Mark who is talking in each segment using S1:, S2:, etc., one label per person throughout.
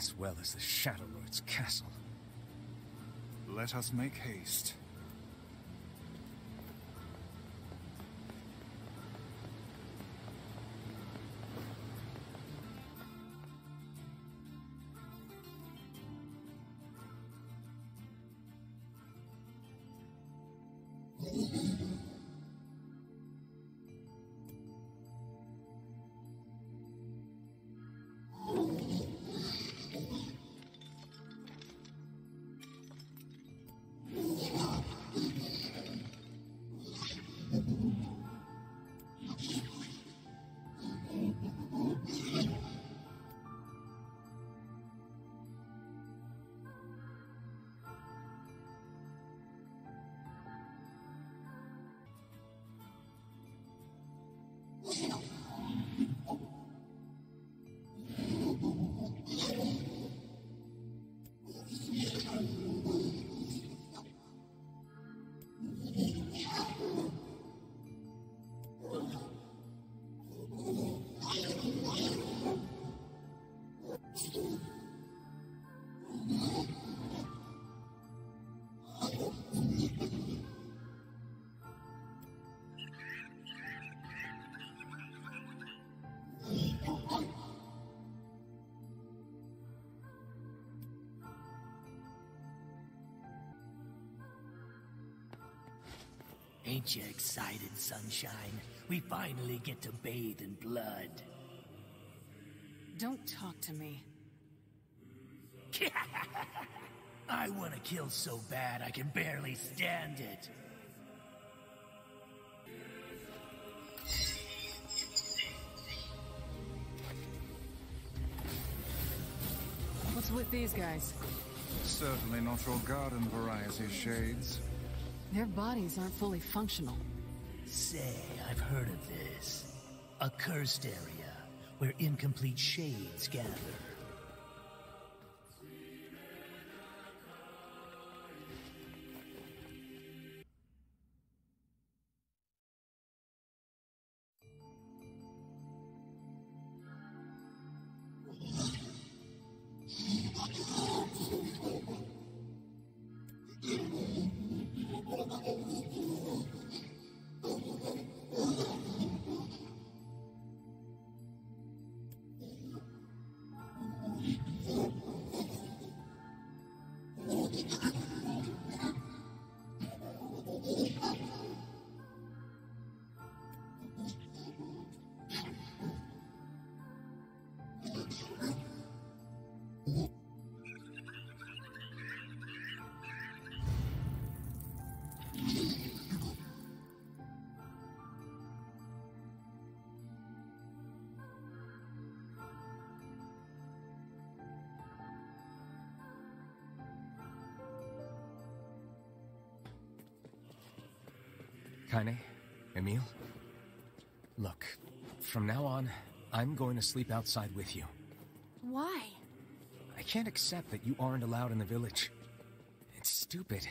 S1: as well as the Shadow Lord's castle.
S2: Let us make haste.
S3: Ain't you excited, sunshine? We finally get to bathe in blood.
S4: Don't talk to me.
S3: I want to kill so bad I can barely stand it.
S4: What's with these guys?
S2: Certainly not your garden variety shades.
S4: Their bodies aren't fully functional.
S3: Say, I've heard of this. A cursed area where incomplete shades gather.
S1: Kaine, Emil, look, from now on, I'm going to sleep outside with you.
S5: Why?
S1: I can't accept that you aren't allowed in the village. It's stupid.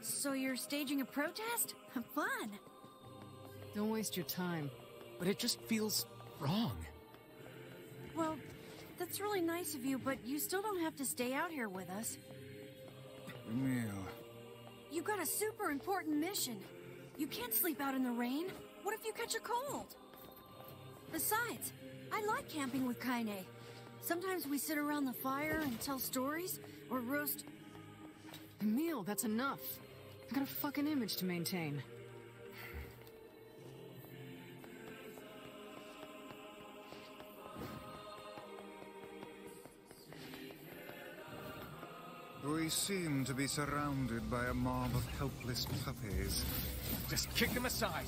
S5: So you're staging a protest? Fun.
S4: Don't waste your time.
S1: But it just feels wrong.
S5: Well, that's really nice of you, but you still don't have to stay out here with us.
S2: Emil,
S5: you've got a super important mission. You can't sleep out in the rain. What if you catch a cold? Besides, I like camping with Kaine. Sometimes we sit around the fire and tell stories, or roast...
S4: Emil, that's enough. I've got a fucking image to maintain.
S2: We seem to be surrounded by a mob of helpless puppies.
S1: Just kick them aside.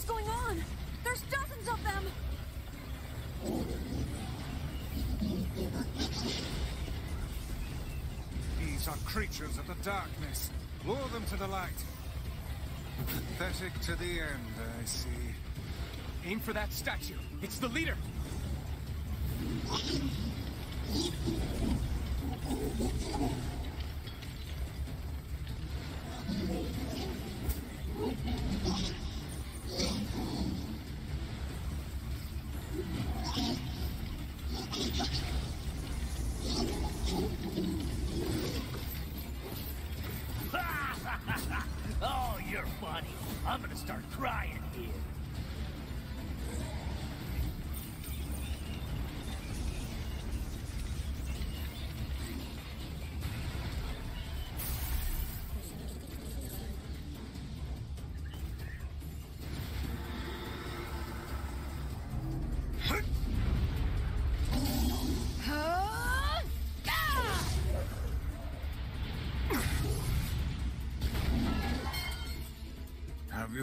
S5: What's going on? There's dozens of them!
S2: These are creatures of the darkness. Lure them to the light. Pathetic to the end, I see.
S1: Aim for that statue. It's the leader.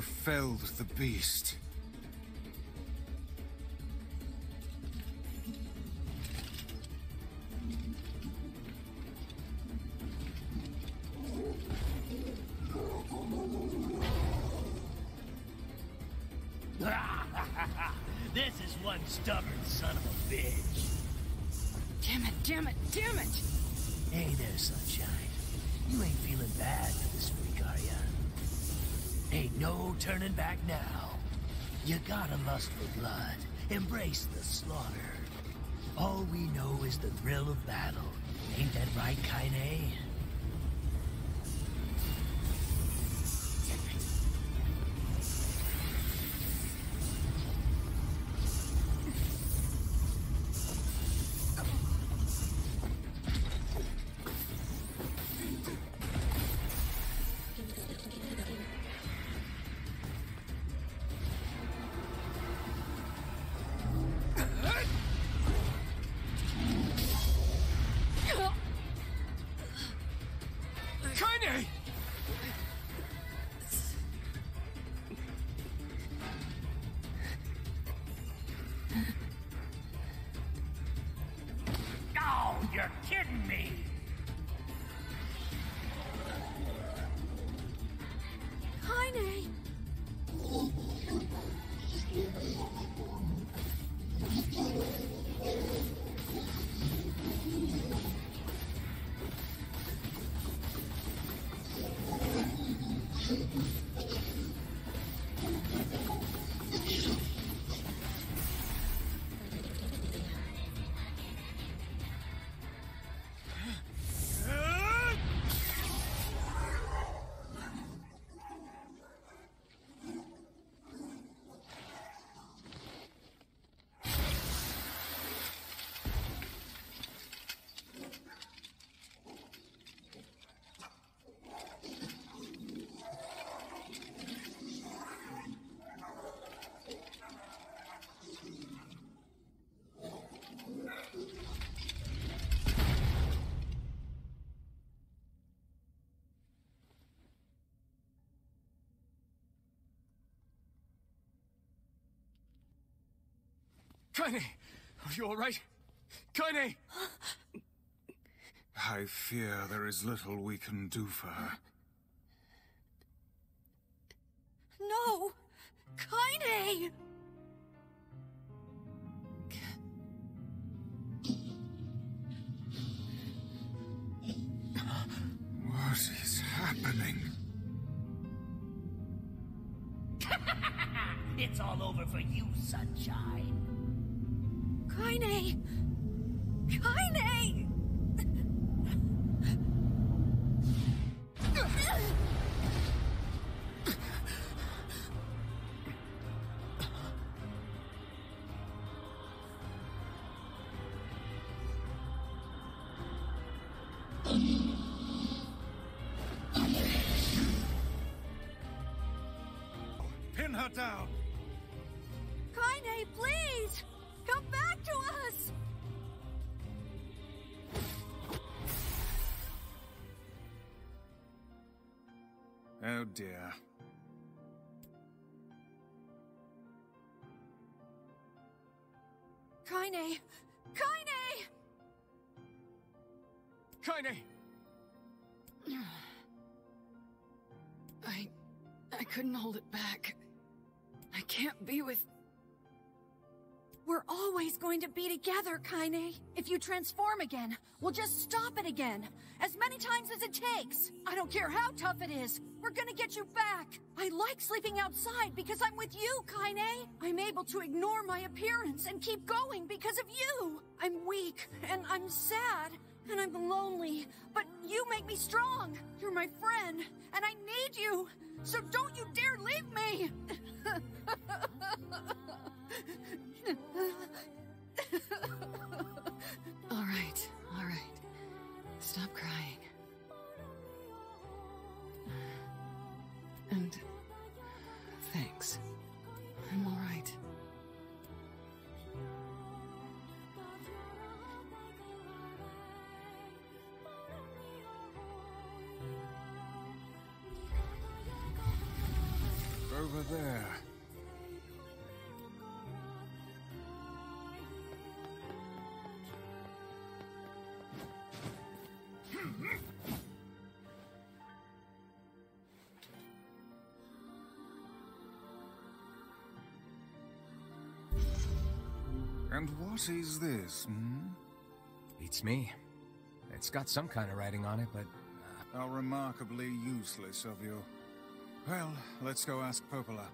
S2: Felled the beast?
S3: this is one stubborn son of a bitch.
S4: Damn it, damn it, damn it!
S3: Hey there, Sunshine. You ain't feeling bad for this week, are ya? Ain't no turning back now. You gotta lust for blood. Embrace the slaughter. All we know is the thrill of battle. Ain't that right, Kaine?
S1: Kaine! Are you alright? Kaine!
S2: I fear there is little we can do for her.
S5: No! Kaine!
S2: What is happening?
S3: It's all over for you, Sunshine.
S5: Kaine! Kaine!
S2: Pin her down! dear.
S5: Kaine! Kaine!
S1: Kaine!
S4: I... I couldn't hold it back. I can't be with
S5: we're always going to be together, Kaine. If you transform again, we'll just stop it again. As many times as it takes. I don't care how tough it is. We're gonna get you back. I like sleeping outside because I'm with you, Kaine. I'm able to ignore my appearance and keep going because of you. I'm weak, and I'm sad, and I'm lonely. But you make me strong. You're my friend, and I need you. So don't you dare leave me!
S4: All right, all right. Stop crying. And... Thanks. I'm all right.
S2: Over there. And what is this, hmm?
S1: Beats me. It's got some kind of writing on it, but
S2: How remarkably useless of you. Well, let's go ask Popola.